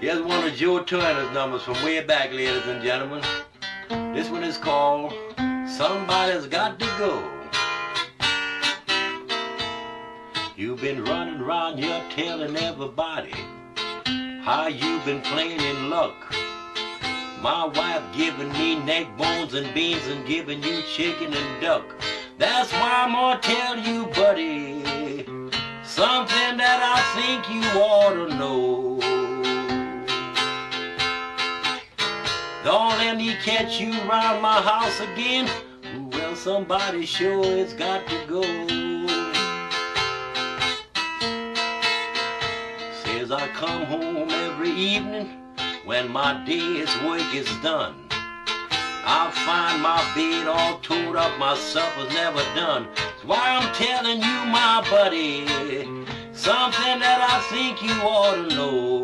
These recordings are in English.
Here's one of Joe Turner's numbers from way back, ladies and gentlemen. This one is called Somebody's Got to Go. You've been running around here telling everybody how you've been playing in luck. My wife giving me neck bones and beans and giving you chicken and duck. That's why I'm gonna tell you, buddy, something that I think you ought to know. Don't let me catch you round my house again. Well, somebody sure has got to go. Says I come home every evening when my day's work is done. I find my bed all tore up, my supper's never done. That's why I'm telling you, my buddy, something that I think you ought to know.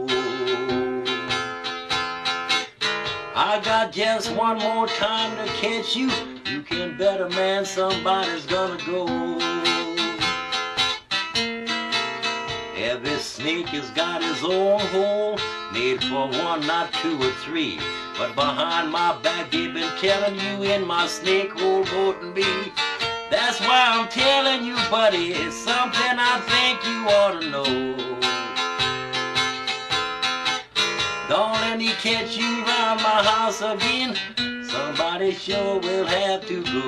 Just one more time to catch you. You can bet a man somebody's gonna go. Every snake has got his own hole, made for one, not two or three. But behind my back, they've been telling you in my snake hole voting me. That's why I'm telling you, buddy, it's something I think you ought to know. Don't let me catch you round my house again. Somebody sure will have to go.